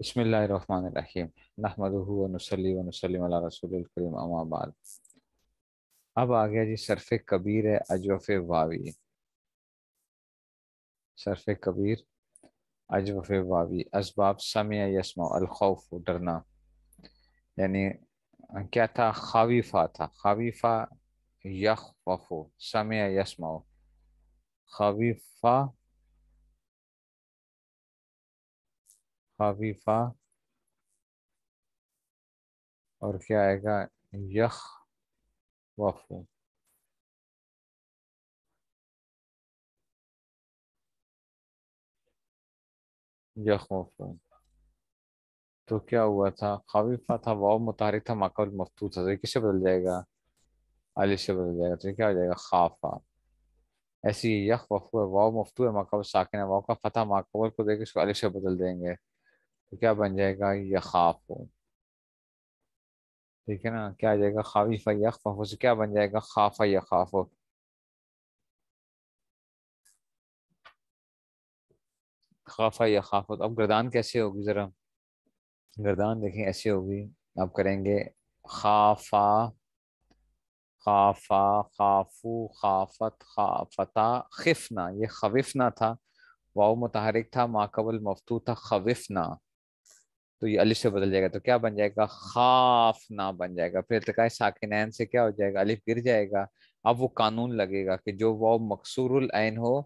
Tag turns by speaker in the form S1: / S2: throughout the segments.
S1: بسم اللہ الرحمن الرحیم نحمدہ و نصلی و نسلم علی رسول الکریم اما بعد اب آ گیا جی صرف کبیر ہے اجوف واوی صرف کبیر اجوف واوی اسباب سمع یسمع الخوف ڈرنا یعنی کیا تھا خاویفہ تھا خاویفہ یخوف سمع یسمع خاویفہ خفیفہ اور کیا آئے گا؟ یخ وفو۔ یخ وفو۔ تو کیا ہوا تھا؟ خفیفہ تھا واؤ متحرک تھا ماقبل مفتو تھا۔ تو کس سے بدل جائے گا؟ علی سے بدل جائے گا۔ تو کیا ہو جائے گا؟ خافہ۔ ایسی یخ وفو ہے واؤ مفتو ہے ماقبل ساکن ہے۔ واؤ کا فتح ماقبل کو دے کے اس کو علی سے بدل دیں گے۔ تو کیا بن جائے گا؟ یخاف ٹھیک ہے نا؟ کیا جائے گا؟ خافیفہ یخفف سے کیا بن جائے گا؟ خافہ یخاف خافہ یخاف اب گردان کیسے ہوگی ذرا؟ گردان دیکھیں، ایسے ہوگی۔ اب کریں گے خافا خافا، خافو، خافت، خافتا، خفنا۔ یہ خوفنا تھا واؤ متحرک تھا ماقبل مفتو تھا، خوفنا۔ تو یہ الف سے بدل جائے گا۔ تو کیا بن جائے گا؟ خاف نہ بن جائے گا۔ پھر ارتقاء ساکنین سے کیا ہو جائے گا؟ الف گر جائے گا۔ اب وہ قانون لگے گا کہ جو واؤ مقصور العین ہو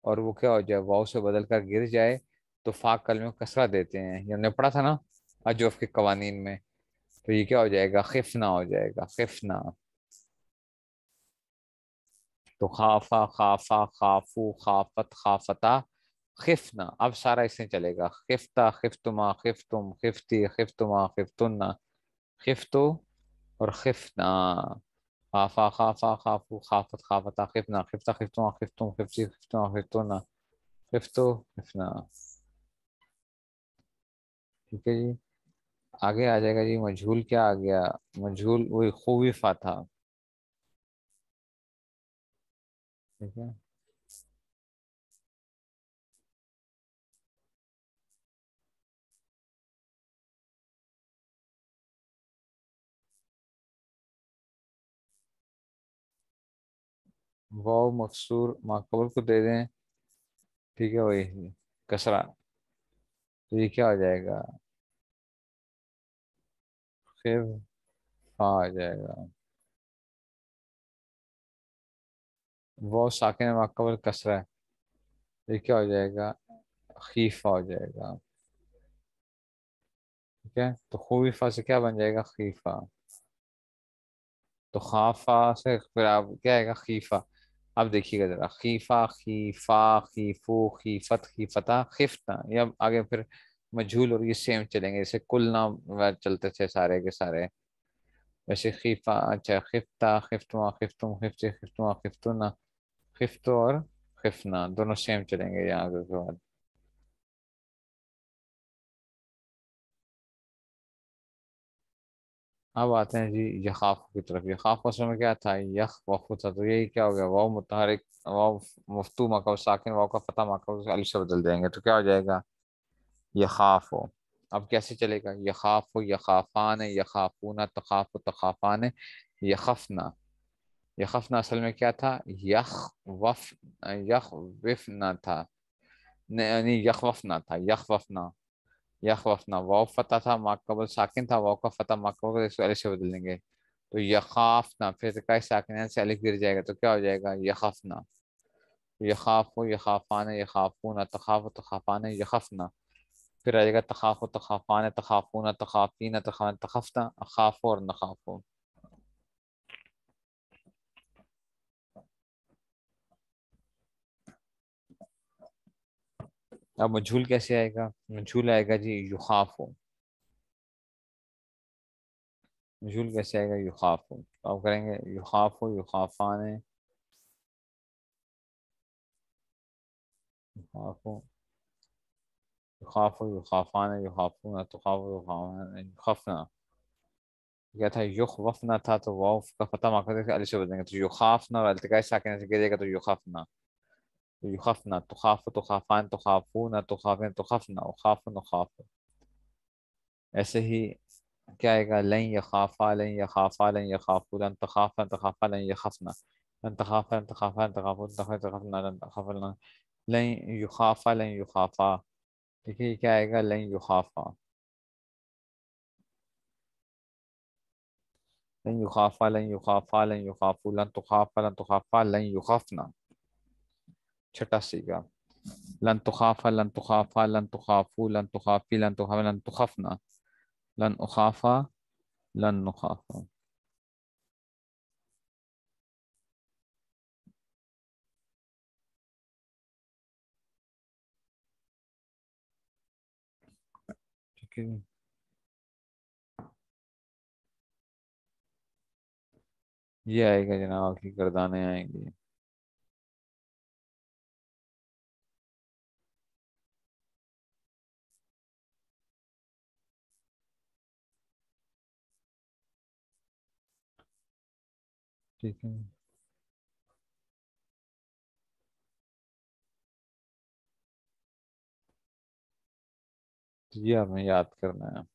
S1: اور وہ کیا ہو جائے واؤ سے بدل کر گر جائے تو فاق کل میں کسرہ دیتے ہیں۔ یہ نے پڑھا تھا نا اجوف کے قوانین میں۔ تو یہ کیا ہو جائے گا؟ خفنا ہو جائے گا۔ خفنا تو خافا خافا خافو، خافت خافتا خفنا اب سارا اس سے چلے گا۔ خفتا خفتما خفتم، خفتی خفتما خفتن خفتو اور خفنا خافا خافا خافو خافت خافتا خفنا خفتا خفتما خفتم، خفتی خفتما خفتن خفتو خفنا ٹھیک ہے جی۔ آگے آ جائے گا جی۔ مجھول کیا آ گیا؟ مجھول، وہی خوفا تھا۔ ٹھیک ہے۔ واؤ، مقصور ماقبل کو دے دیں۔ ٹھیک ہے وہی کسرا۔ تو یہ کیا ہو جائے گا؟ خف فا آ جائے گا۔ ہاں، وہ ساکن ماقبل کسرا۔ ہے یہ کیا ہو جائے گا؟ خیفہ ہو جائے گا۔ ٹھیک ہے، تو خوفہ سے کیا بن جائے گا؟ خیفہ۔ تو خافہ سے پھر آپ، کیا آئے گا؟ خیفہ۔ اب دیکھیے گا ذرا، خیفہ خیفا خیفو، خیفت، خیفتہ خفتہ یہ آگے پھر مجھول اور یہ سیم چلیں گے، جیسے کل نام چلتے تھے سارے کے سارے۔ ویسے خیفہ اچھا خفتہ خفتما خفتم خفت خفتما خفتنا خفت اور خفنا دونوں سیم چلیں گے یہاں کے بعد۔ اب آتے ہیں جی یخاف کی طرف۔ یخاف اصل میں کیا تھا؟ یخ وقف تھا تو یہی کیا ہو گیا؟ واؤ متحرک واؤ مفتو مکو ساکن واؤ کا فتح مکو علی سے بدل دیں گے تو کیا ہو جائے گا؟ یخاف ہو۔ اب کیسے چلے گا؟ یخاف ہو، یخافان، یخافون، تخاف و تخافان یخفنا یخفنا اصل میں کیا تھا؟ یخ وف، یخ وفنا تھا۔ یعنی یخ وفنا تھا، یخ وفنا یخوفنا واؤ، فتح تھا ماقبل ساکن تھا واؤ کا فتح ماقبل علی سے بدل دیں گے۔ تو یخافنا پھر کا ساکن سے علی گر جائے گا تو کیا ہو جائے گا؟ یخفنا یخاف و یخافان، یخافون، تخاف و تخافان یخفنا پھر آ جائے گا تخاف و تخافان، تخافون، تخافین تخافنا تخفنا اخاف اور نخافون۔ اب مجھول کیسے آئے گا؟ مجھول آئے گا جی یخاف ہو۔ مجھول کیسے آئے گا؟ یخاف ہو۔ اب کریں گے یخاف ہو یخافان یخاف ہو۔ یخاف ہو یخافان یخافون تخاف و یخافان یخفنا کیا تھا؟ یخ وفنا تھا تو واؤ کا فتح ماقبل سے علی سے بدلیں گے۔ تو یخافنا اور التقاء ساکن سے گرے گا تو یخفنا یخفنا تخاف، تخافان تخافون تخافن تخفنا وخاف، نخاف. ایسے ہی کیا آئے گا؟ لن یخافا لن یخافا، لن یخافو، لن تخافا تخافا، لن یخفنا. لن تخافا لن تخافا، لن تخافو، لن تخافا، لن تخافنا، لن تخافا، لن لن یخافا لن یخافا. دیکھیے کیا آئے گا؟ لن یخافا. لن یخافا لن یخافا، لن یخافو، لن تخافا لن تخافا، لن یخفنا. چھٹا سیگا۔ لن تخافا لن تخافا لن تخافو لن تخافی لن تخافا لن تخفنا لن اخافا لن نخافا ٹھیک ہے۔ یہ آئے گا جناب آپ کی گردانے آئیں گی۔ ٹھیک ہے۔ یہ ہمیں یاد کرنا ہے۔